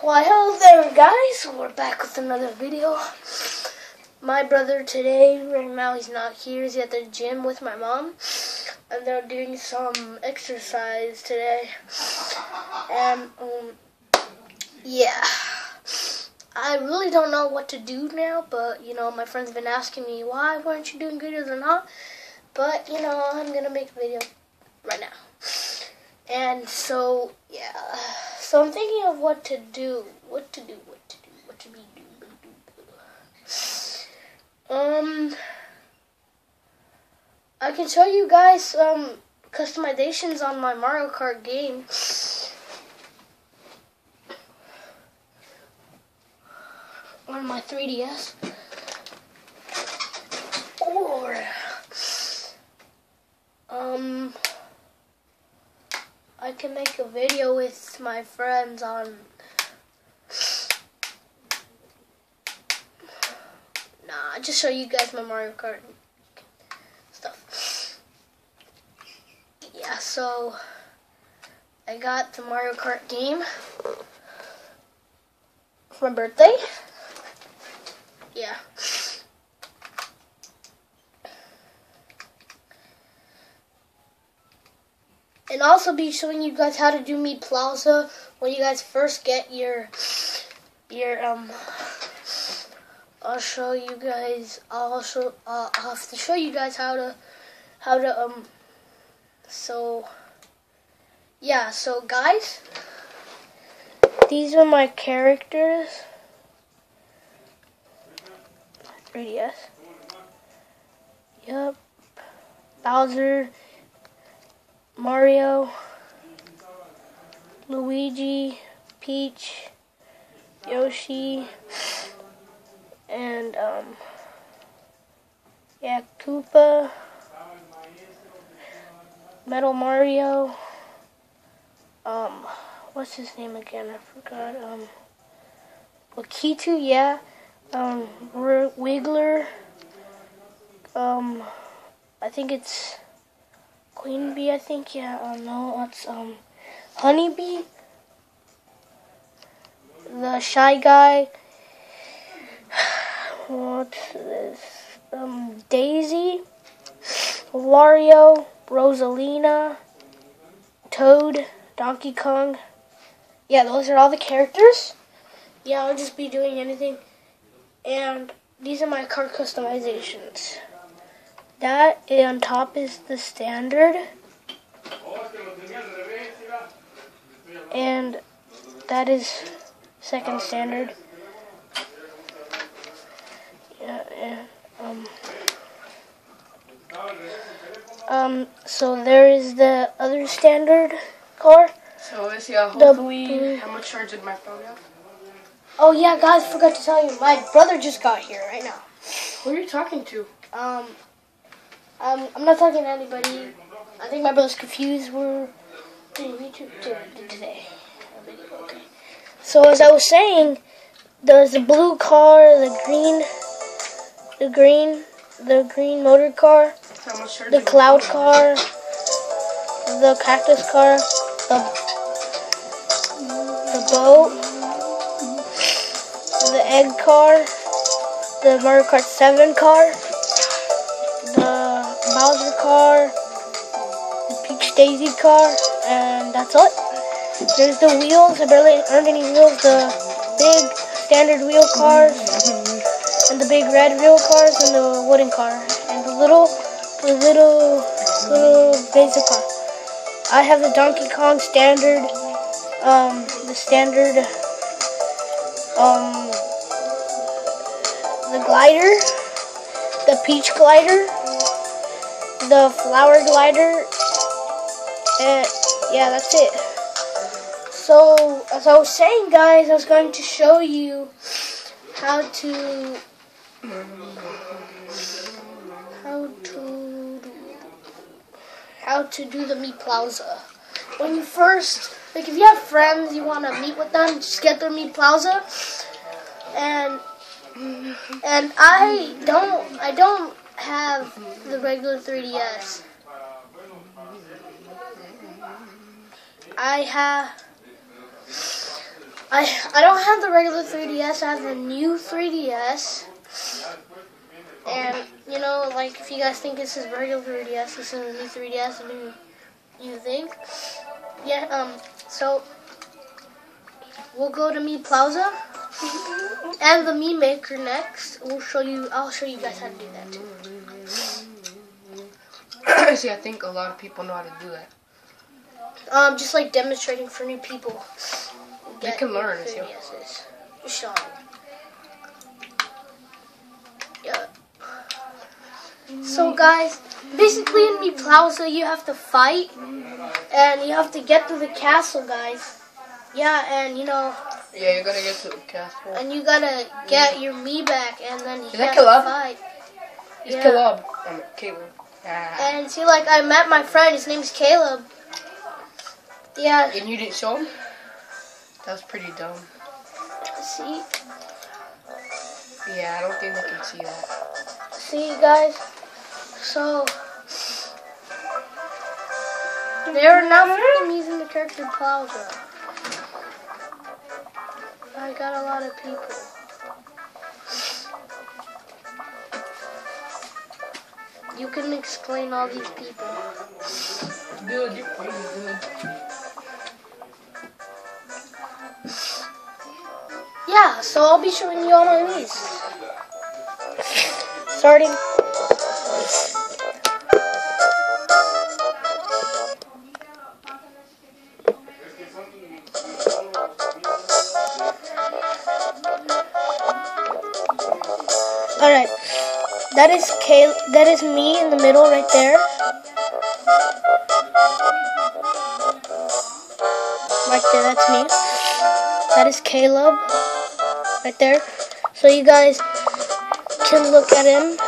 Why hello there guys, we're back with another video. My brother today, right now he's not here, he's at the gym with my mom. And they're doing some exercise today. And um yeah. I really don't know what to do now, but you know, my friends have been asking me why weren't you doing videos or not. But you know, I'm gonna make a video right now. And so yeah. So I'm thinking of what to do. What to do, what to do, what to be do. Um I can show you guys some customizations on my Mario Kart game. on my 3DS. Or um can make a video with my friends on Nah, I just show you guys my Mario Kart stuff. Yeah, so I got the Mario Kart game for my birthday yeah. And also be showing you guys how to do Meat Plaza when you guys first get your your um I'll show you guys I'll show uh, I'll have to show you guys how to how to um so yeah so guys these are my characters 3DS. Yup. Bowser, Mario, Luigi, Peach, Yoshi, and um, yeah, Koopa, Metal Mario. Um, what's his name again? I forgot. Um, Lakitu, yeah um, Wiggler, um, I think it's Queen Bee, I think, yeah, uh, no, it's, um, Honeybee, the Shy Guy, what's this, um, Daisy, Wario, Rosalina, Toad, Donkey Kong, yeah, those are all the characters. Yeah, I'll just be doing anything. And these are my card customizations. That on top is the standard. And that is second standard. Yeah, yeah, um, um, so there is the other standard car. So is yeah, hopefully, how much charge did my phone have? Oh yeah, guys, forgot to tell you, my brother just got here right now. Who are you talking to? Um, um, I'm not talking to anybody. I think my brother's confused. We're doing YouTube today. Okay. So as I was saying, there's the blue car, the green, the green, the green motor car, the cloud car, the cactus car, the the boat the egg car, the Mario Kart 7 car, car, the Peach Daisy car, and that's it. There's the wheels, barely earned any wheels, the big standard wheel cars, and the big red wheel cars, and the wooden car, and the little, the little, little basic car. I have the Donkey Kong standard, um, the standard, um, the glider, the peach glider, the flower glider, and yeah, that's it. So, as I was saying, guys, I was going to show you how to how to how to do the meat plaza. When you first, like, if you have friends, you want to meet with them, just get their meat plaza, and and I don't I don't have the regular 3DS. I have I I don't have the regular 3DS. I have the new 3DS. And you know, like if you guys think this is regular 3DS, this is a new 3DS, a new new thing. Yeah. Um. So we'll go to Mii Plaza and the Mii Maker next. We'll show you. I'll show you guys how to do that too. See, I think a lot of people know how to do that. Um, just like demonstrating for new people. They can learn, so. Just. Yeah. So guys, basically in Mii Plaza you have to fight and you have to get to the castle, guys. Yeah, and you know, Yeah, you're gonna get to the castle. and you gotta get your me back, and then you Is that Caleb? fight. It's Yeah. Caleb. Um, Caleb. Ah. And see, like I met my friend. His name's Caleb. Yeah. And you didn't show him? That was pretty dumb. See, Yeah, I don't think they can see that. see, guys. So they're now freaking using the character Plaza. Got a lot of people. You can explain all these people. Dude, you're pretty good. Yeah, so I'll be showing you all my moves. Starting. Alright. That is Kay that is me in the middle right there. Right there, that's me. That is Caleb right there. So you guys can look at him.